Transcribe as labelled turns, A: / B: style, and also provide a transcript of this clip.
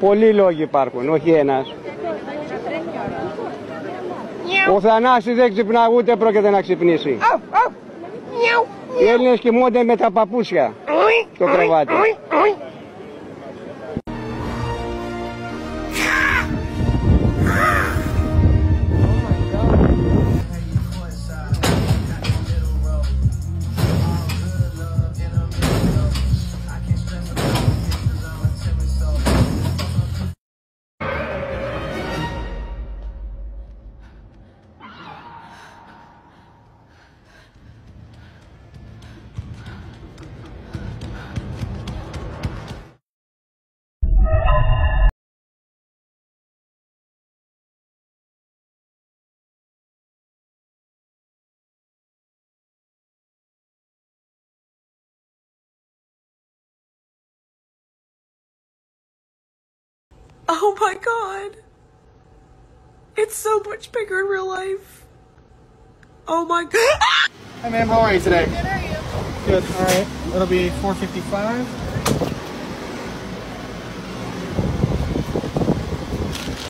A: Πολλοί λόγοι υπάρχουν, όχι ένας. Ο Θανάσης δεν ξυπνά ούτε πρόκειται να ξυπνήσει. Οι Έλληνες κοιμούνται με τα παπούσια στο κρεβάτι.
B: Oh my god. It's so much bigger in real life. Oh my god.
C: Hey, ma'am, how are you today? Good, are you? Good, alright. It'll be 455.